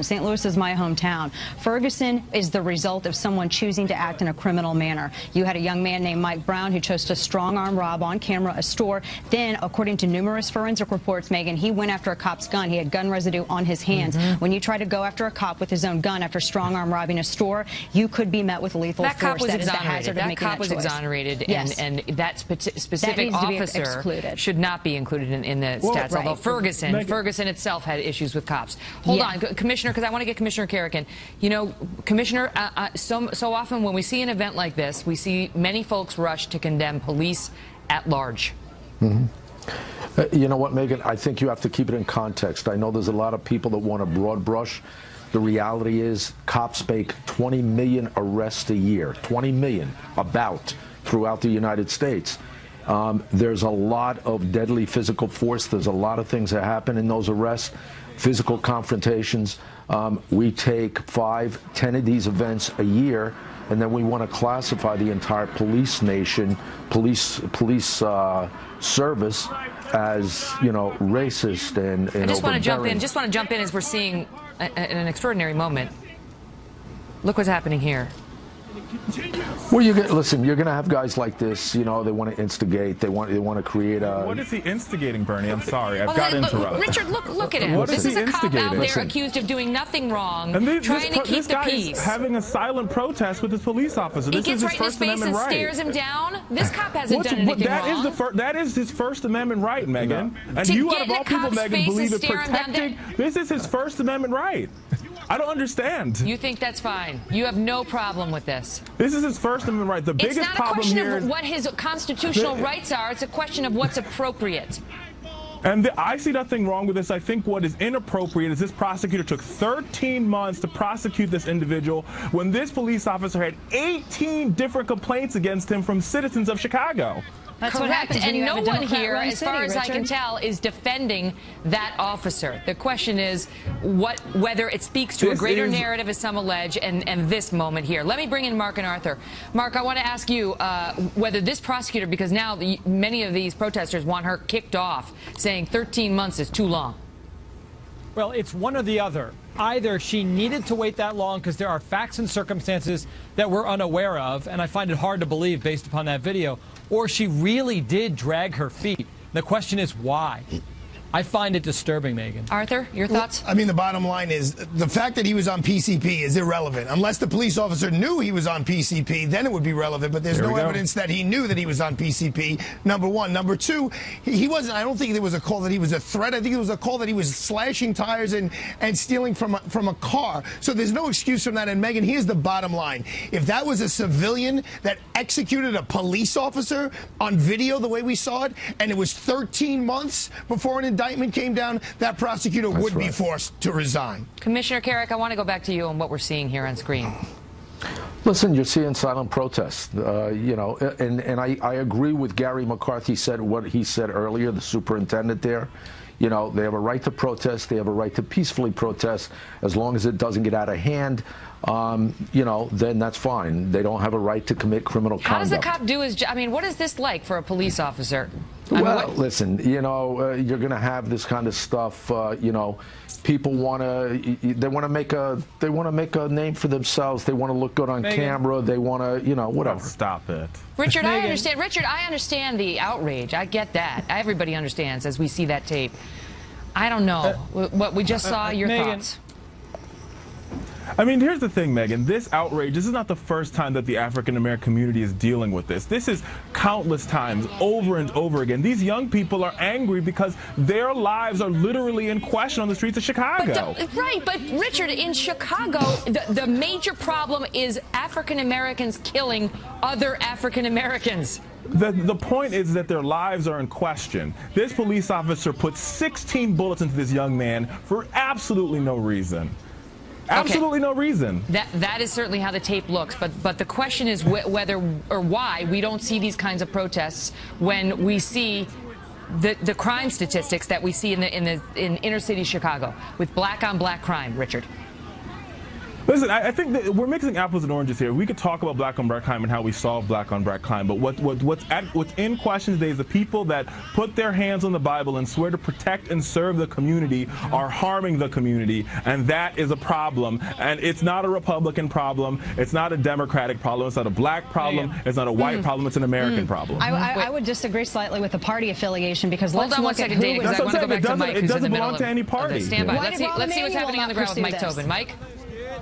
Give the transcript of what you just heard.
St. Louis is my hometown. Ferguson is the result of someone choosing to act in a criminal manner. You had a young man named Mike Brown who chose to strong arm rob on camera a store. Then, according to numerous forensic reports, Megyn, he went after a cop's gun. He had gun residue on his hands. Mm -hmm. When you try to go after a cop with his own gun after strong arm robbing a store, you could be met with lethal that force. Cop was that exonerated. that cop that was exonerated, yes. and, and that spe specific that officer should not be included in, in the well, stats. Right. Although Ferguson, Megyn. Ferguson itself had issues with cops. Hold yeah. on, Commissioner, because I want to get Commissioner Commissioner Kerik. You know, Commissioner, uh, uh, so, so often when we see an event like this, we see many folks rush to condemn police at large. Mm -hmm. you know what, Megyn? I think you have to keep it in context. I know there's a lot of people that want a broad brush. The reality is cops make 20 million arrests a year, 20 million about throughout the United States. Um, there's a lot of deadly physical force. There's a lot of things that happen in those arrests, physical confrontations. Um, we take five, ten of these events a year, and then we want to classify the entire police nation, police police uh, service as you know racist and, and I just want to jump in. Just want to jump in as we're seeing a, a, an extraordinary moment. Look what's happening here. Well, you get listen. You're going to have guys like this. You know, they want to instigate. They want they want to create a. What is he instigating, Bernie? I'm sorry, I've well, got to interrupt. Richard, look look at him. What this is, is a cop out there listen. accused of doing nothing wrong, and this, trying this, to keep this the guy peace. Is having a silent protest with his police officer. This he gets is right his First in his face Amendment and right. stares him down. This cop hasn't What's, done anything that wrong. Is the that is his First Amendment right, Megyn. No. And to you, out of all people, Megyn, believe it protecting. This is his First Amendment right. I don't understand. You think that's fine? You have no problem with this? This is his First Amendment right. The biggest problem here is what his constitutional the, rights are. It's a question of what's appropriate. And the, I see nothing wrong with this. I think what is inappropriate is this prosecutor took 13 months to prosecute this individual when this police officer had 18 different complaints against him from citizens of Chicago. That's Correct. and no one here, as city, far as Richard. I can tell, is defending that officer. The question is what whether it speaks to this a greater is... narrative, as some allege, and, and this moment here. Let me bring in Mark and Arthur. Mark, I want to ask you uh, whether this prosecutor, because now the, many of these protesters want her kicked off, saying 13 months is too long. Well, it's one or the other. Either she needed to wait that long because there are facts and circumstances that we're unaware of, and I find it hard to believe based upon that video, or she really did drag her feet. The question is why? I find it disturbing, Megyn. Arthur, your thoughts? Well, I mean, the bottom line is the fact that he was on PCP is irrelevant. Unless the police officer knew he was on PCP, then it would be relevant. But there's there no evidence that he knew that he was on PCP. Number one. Number two, he wasn't. I don't think there was a call that he was a threat. I think it was a call that he was slashing tires and and stealing from a, from a car. So there's no excuse from that. And Megyn, here's the bottom line: if that was a civilian that executed a police officer on video the way we saw it, and it was 13 months before an indictment came down, that prosecutor That's would right. be forced to resign. Commissioner Kerik, I want to go back to you on what we're seeing here on screen. Listen, you're seeing silent protests, uh, you know, and, and I, I agree with Gary McCarthy said what he said earlier, the superintendent there. You know, they have a right to protest. They have a right to peacefully protest as long as it doesn't get out of hand. Um, you know, then that's fine. They don't have a right to commit criminal How conduct. How does the cop do his job? I mean, what is this like for a police officer? I well, mean, listen, you know, uh, you're going to have this kind of stuff. Uh, you know, people want to, they want to make a, they want to make a name for themselves. They want to look good on Megyn. camera. They want to, you know, whatever. Stop it, Richard. I understand. Richard, I understand the outrage. I get that. Everybody understands as we see that tape. I don't know uh, what we just uh, saw. Your Megyn. thoughts? I mean, here's the thing, Megyn. This outrage, this is not the first time that the African American community is dealing with this. This is countless times, over and over again. These young people are angry because their lives are literally in question on the streets of Chicago. But the, right, but Richard, in Chicago, the, the major problem is African Americans killing other African Americans. The, the point is that their lives are in question. This police officer put 16 bullets into this young man for absolutely no reason. Absolutely okay. no reason. That that is certainly how the tape looks, but but the question is wh whether or why we don't see these kinds of protests when we see the the crime statistics that we see in the in the in inner city Chicago with black on black crime, Richard. Listen, I, I think we're mixing apples and oranges here. We could talk about black on black crime and how we solve black on black crime, but what, what, what's, at, what's in question today is the people that put their hands on the Bible and swear to protect and serve the community are harming the community, and that is a problem. And it's not a Republican problem. It's not a Democratic problem. It's not a black problem. It's not a white mm. problem. It's an American mm. problem. I, I, I, would disagree slightly with the party affiliation because Hold let's on look second, at who Dave, I want to go back to Mike, it doesn't belong to any party. Stand by. Let's see, let's see what's happening on the ground with Mike Tobin. Mike?